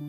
you